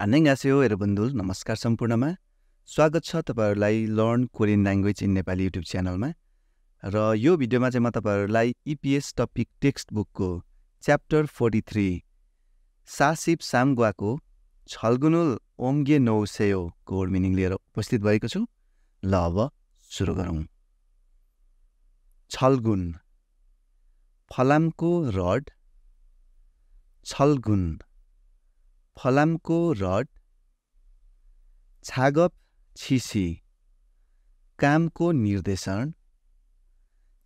आन्याङ्गास्यो हेरबन्धुल नमस्कार सम्पूर्णमा। स्वागत छ तपाईँहरूलाई learn Korean language in Nepali YouTube च्यानलमा। र यो भिडियोमा चाहिँ म तपाईँहरूलाई इपिएस टपिक टेक्स्ट बुकको च्याप्टर फोर्टी थ्री सासिप सामग्वाको छल्गुनुल ओम्गे नौ सेयोको वर्ड मिनिङ लिएर उपस्थित भएको छु। ल अब सुरु गरौँ। छल्गुन फलामको रड। छल्गुन फलामको रड छागप छिसी कामको निर्देशन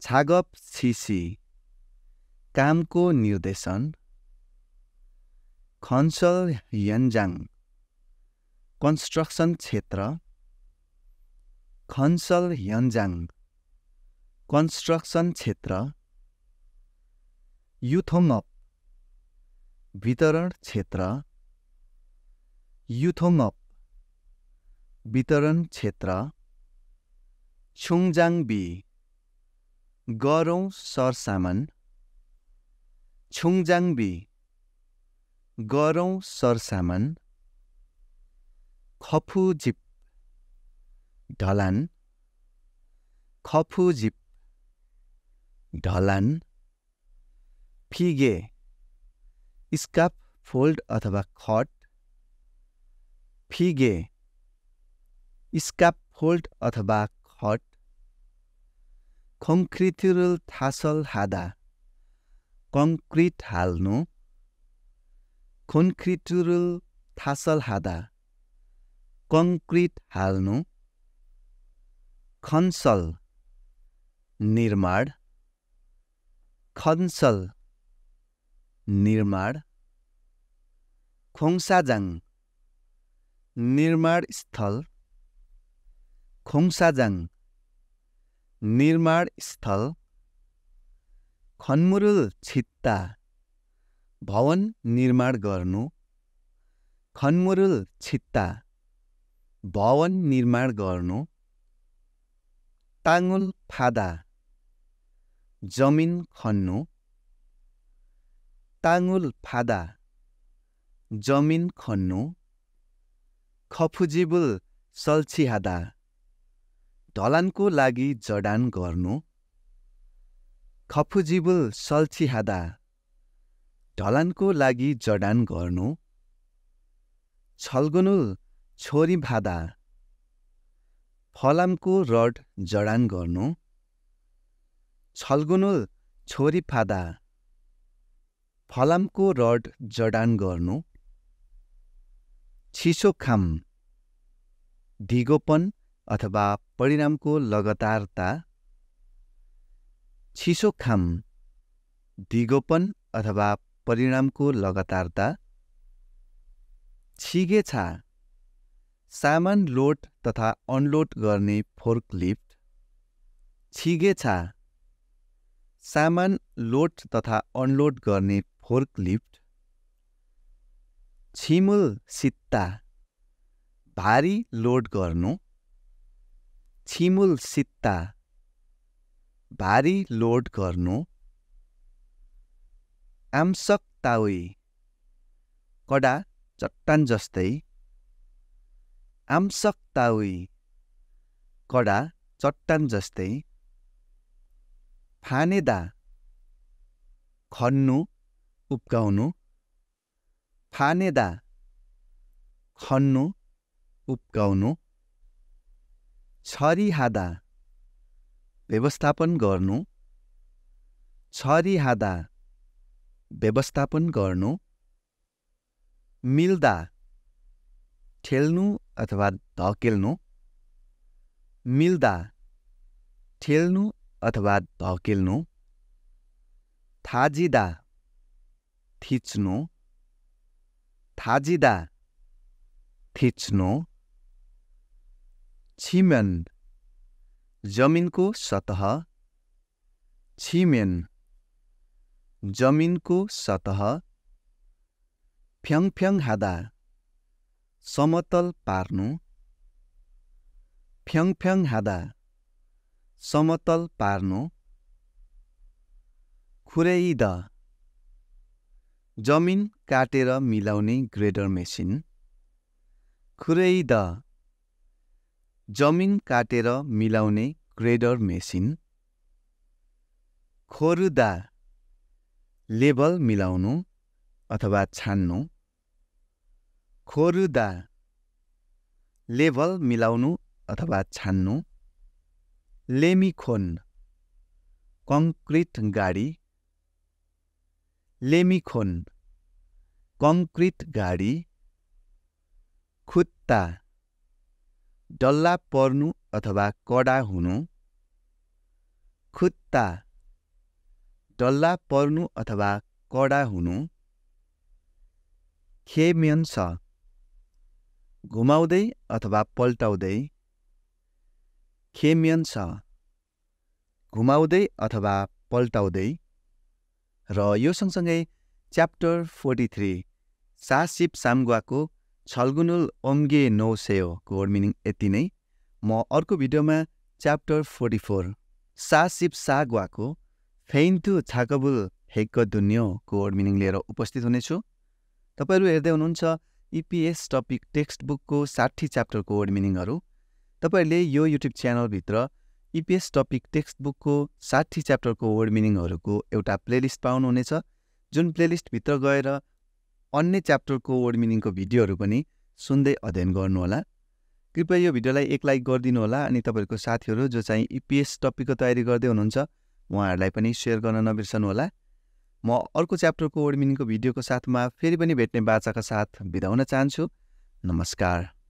छागप छिसी कामको निर्देशन खन्सल यन्जाङ कन्स्ट्रक्सन क्षेत्र खन्सल यन्जाङ कन्स्ट्रक्सन क्षेत्र युथोङअप वितरण क्षेत्र। युथोङअप वितरण क्षेत्र छुङजाङबी गरौँ सरसामान छुङजाङबी गरौँ सरसामान खफुजिप ढलान खफुजिप ढलान फिगे स्काप फोल्ड अथवा खट फिगे। फोल्ड अथवा खट। कङ्क्रिटुरल थासल हादा। कङ्क्रिट हाल्नु। खोन्क्रिटुरल थासल हादा। कङ्क्रिट हाल्नु। खन्सल। निर्माण। खन्सल। निर्माण। खोङसाजाङ। निर्माण स्थल। खोङसाजाङ। निर्माण स्थल। खन्मुरुल छित्ता। भवन निर्माण गर्नु। खन्मुरुल छित्ता। भवन निर्माण गर्नु। ताङ्गुल फादा। जमिन खन्नु। ताङ्गुल फादा। जमिन खन्नु। खफुजिबुल सल्छिहादा। ढलानको लागि जडान गर्नु। खफुजिबुल सल्छिहादा। ढलानको लागि जडान गर्नु। छल्गुनुल छोरी भादा फलामको रड जडान गर्नु। छल्गुनुल छोरी फादा फलामको रड जडान गर्नु। छिसो खाम ढिगोपन अथवा परिणामको लगातारता। छिसो खाम ढिगोपन अथवा परिणामको लगातारता। छिगे छा सामान लोड तथा अनलोड गर्ने फोर्क लिफ्ट। छिगे छा सामान लोड तथा अनलोड गर्ने फोर्क लिफ्ट। छिमुल सित्ता। भारी लोड गर्नु। छिमुल सित्ता। भारी लोड गर्नु। आम्सक ताउई। कडा चट्टान जस्तै। आम्सक ताउई। कडा चट्टान जस्तै। फानेदा। खन्नु उप्काउनु। फानेदा खन्नु उप्काउनु छरिहादा व्यवस्थापन गर्नु छरिहादा व्यवस्थापन गर्नु मिल्दा ठेल्नु अथवा धकेल्नु मिल्दा ठेल्नु अथवा धकेल्नु थाजिदा थिच्नु। थाजिदा थिच्नु छिमेन जमिनको सतह छिमेन जमिनको सतह फ्याङफ्याङ हादा समतल पार्नु फ्याङफ्याङ हादा समतल पार्नु खुरेइद जमिन काटेर मिलाउने ग्रेडर मेसिन। खुरैद जमिन काटेर मिलाउने ग्रेडर मेसिन। खोरुदा लेबल मिलाउनु अथवा छान्नु। खोरुदा लेभल मिलाउनु अथवा छान्नु। लेमिखोन कङ्क्रिट गाडी लेमिखोन कङ्क्रिट गाडी खुत्ता डल्ला पर्नु अथवा कडा हुनु खुत्ता डल्ला पर्नु अथवा कडा हुनु खेम्यन्स घुमाउँदै अथवा पल्टाउँदै घुमाउँदै अथवा पल्टाउँदै। र यो सँगसँगै च्याप्टर फोर्टी थ्री सासिप सामग्वाको छल्गुनुल ओम्गे नो वर्ड मिनिङ यति नै। म अर्को भिडियोमा च्याप्टर फोर्टी फोर सा सिप सा ग्वाको फेइन्थु छाकबुल हेक्क दुन्योको वर्ड मिनिङ लिएर उपस्थित हुनेछु। तपाईँहरू हेर्दै हुनुहुन्छ इपिएस टपिक टेक्स्ट बुकको साठी च्याप्टरको वर्ड मिनिङहरू तपाईँहरूले यो युट्युब च्यानलभित्र इपिएस टपिक टेक्स्ट बुकको साठी च्याप्टरको वर्ड मिनिङहरूको एउटा प्लेलिस्ट पाउनुहुनेछ जुन प्लेलिस्टभित्र गएर अन्य च्याप्टरको वर्ड मिनिङको भिडियोहरू पनि सुन्दै अध्ययन गर्नुहोला। कृपया यो भिडियोलाई एक लाइक गरिदिनु होला अनि तपाईँहरूको साथीहरू जो चाहिँ इपिएस टपिकको तयारी गर्दै हुनुहुन्छ उहाँहरूलाई पनि सेयर गर्न नबिर्सनुहोला। म अर्को च्याप्टरको वर्ड मिनिङको भिडियोको साथमा फेरि पनि भेट्ने बाचाका साथ बिदा हुन चाहन्छु। नमस्कार।